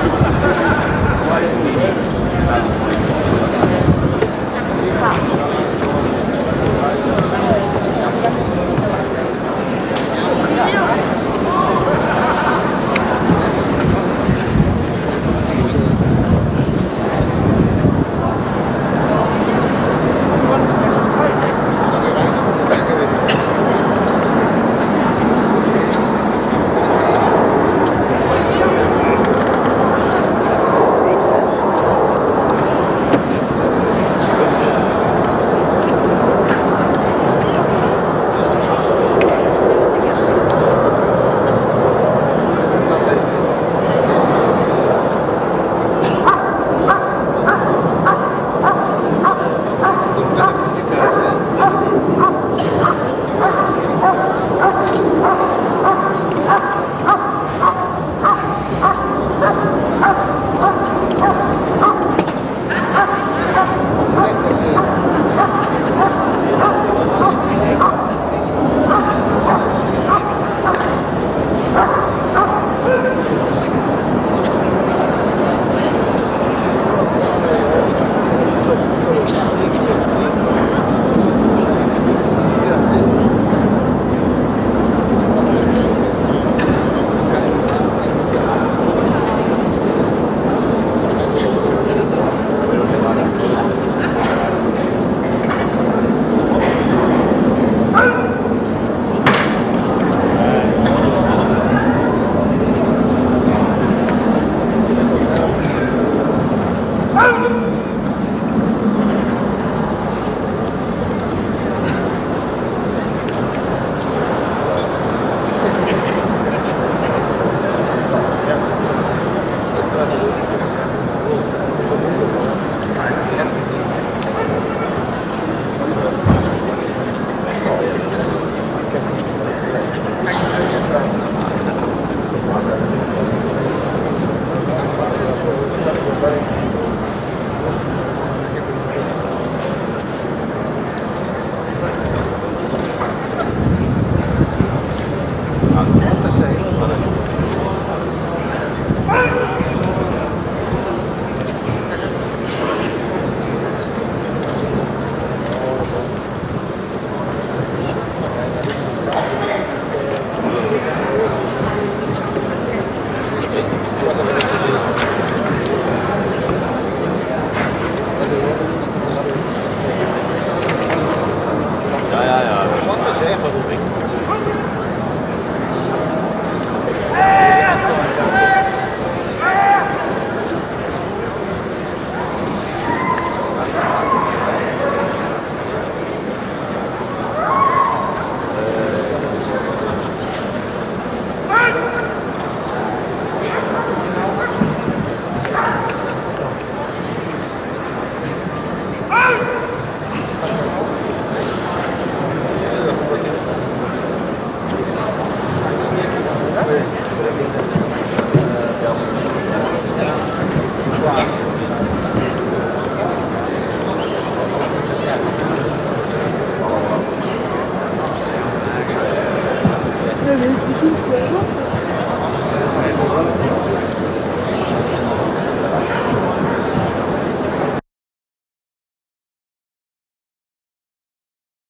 Thank you. Mauvais.